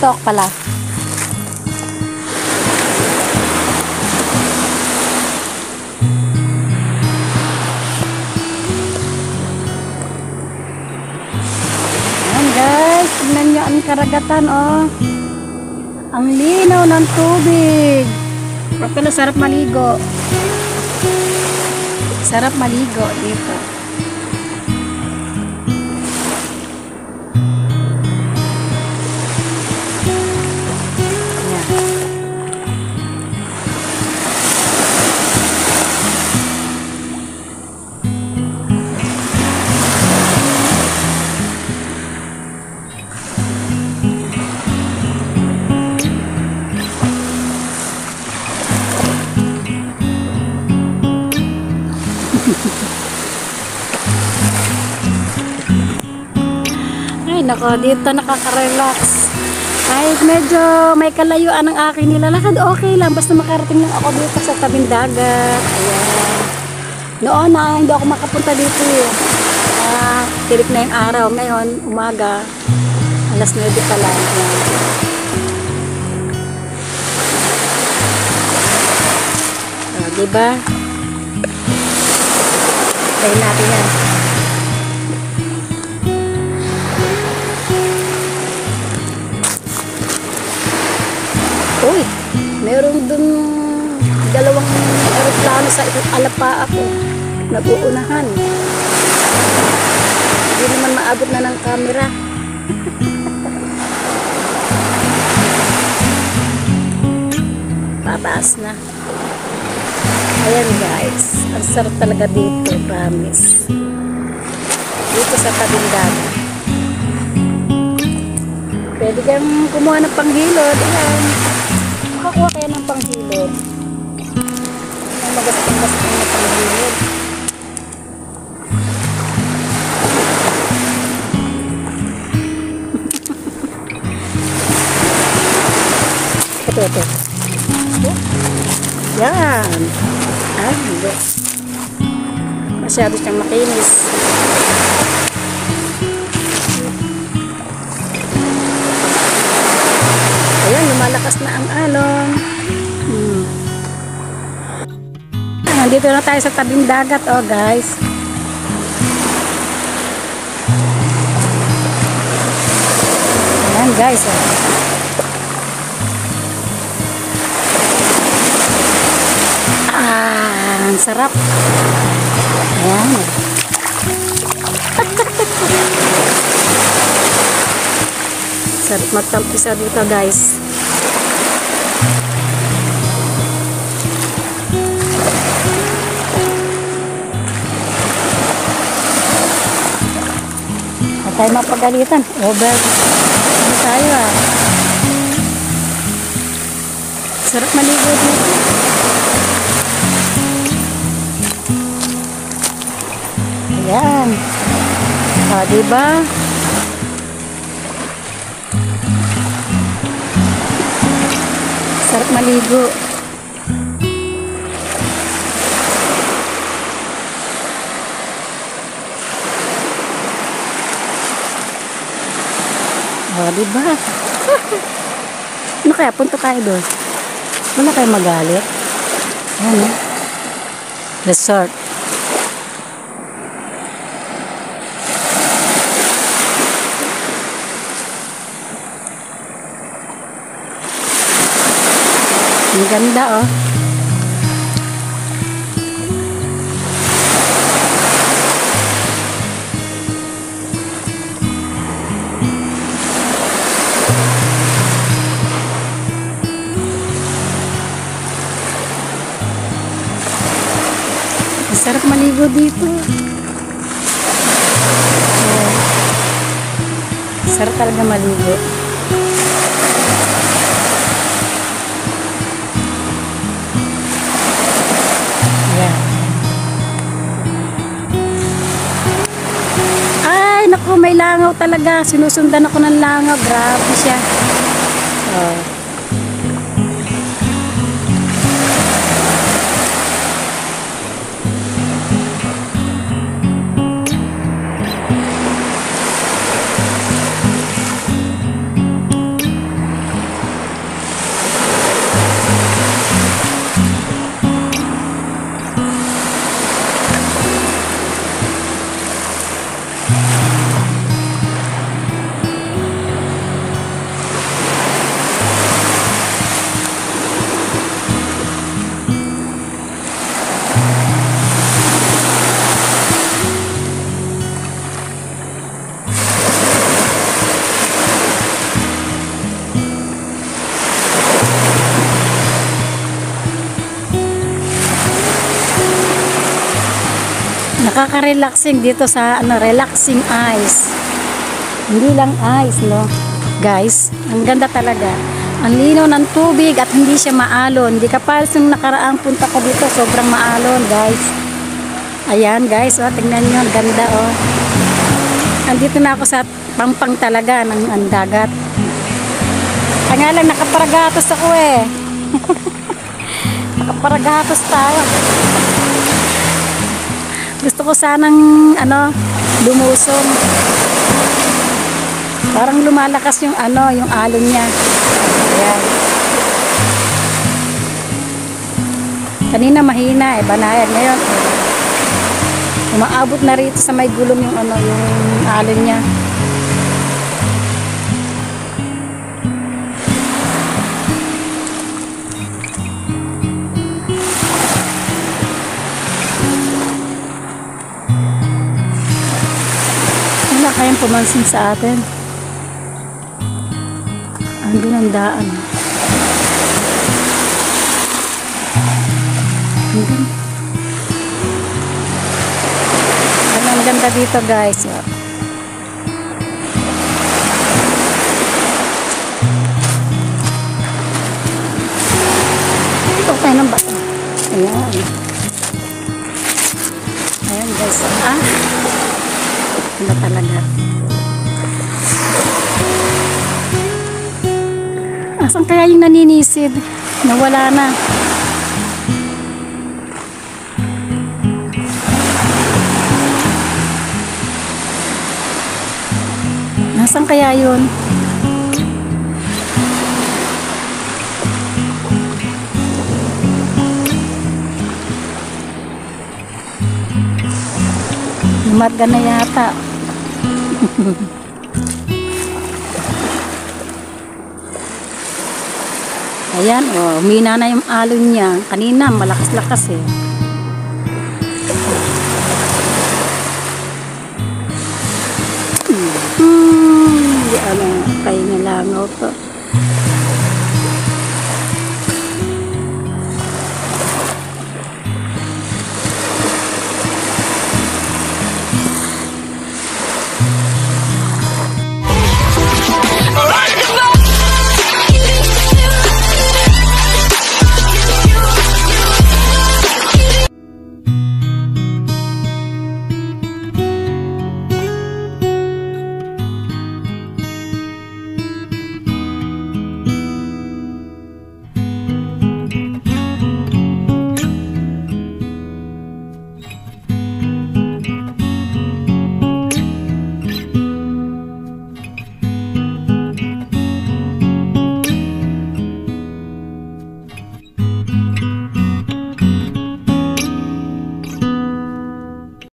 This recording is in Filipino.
ako pala. Ayan guys, tingnan nyo ang karagatan oh. Ang linaw ng tubig. Pero sarap maligo. Sarap maligo dito. Nako, dito nakaka-relax. Kahit medyo may kalayuan ang aking nilalakad, okay lang. Basta makarating lang ako dito sa tabing dagat. Ayan. Noon na, hindi ako makapunta dito eh. Ah, tirik na yung araw. Ngayon, umaga, alas 9 pa lang. Ayan. Ah, diba? Tayo natin yan. Meron dun dalawang aeroplano sa alapa ako. Nag-uunahan. Hindi naman maabot na ng camera. Pataas na. Ayan guys, ang sarap talaga dito, promise. Dito sa tabing dagat. Pwede kang kumuha ng panghilod. Ayan. Makakuha kayo ng panghilod. Ang magasting-gasting na panghilod. ito, ito. Yan. Ay. Masyado siyang makinis. Ayan, lumalakas na ang alon. Hmm. Nandito na tayo sa tabing dagat, oh guys. Ayan guys, oh. Ah, ang sarap. Ayan. Sarap magtampisa dito guys. Tayo mapagalitan. Over. Ano tayo ah. Sarap maligo dito. Ayan. O, diba? Sarap maligo. O, diba? ano kaya? Punto kayo doon. Wala kayo magalit. Eh. Resort. Ang ganda oh. Maligo dito. Sarap talaga maligo. Ay, naku, may langaw talaga. Sinusundan ako ng langaw. Grabe siya. Oh. Nakaka-relaxing dito sa ano, relaxing eyes. Hindi lang eyes, no? Guys, ang ganda talaga. Ang linaw ng tubig at hindi siya maalon. Hindi kapal yung nakaraang punta ko dito, sobrang maalon, guys. Ayan, guys, oh, tingnan nyo, ang ganda, oh. Andito na ako sa pampang talaga ng ang dagat. Kaya nga lang, nakaparagatos ako eh. nakaparagatos tayo. Gusto ko sanang, ano, lumusong. Parang lumalakas yung ano, yung alon niya. Ayan. Kanina mahina eh, banayad. Ngayon, umaabot na rito sa may gulong yung ano, yung alon niya. Pumansin sa atin. Andun ang daan. Andun. Ang ganda dito guys. oh. Tayo ng bata. Ayan. Ayan guys. Ah. Ganda talaga. Asan kaya yung naninisid? Nawala na. Nasaan kaya yun? Lumarga na yata. Ayan, oh, umina na yung alon niya. Kanina, malakas-lakas eh. Hmm, di ano, kaya nilangaw to.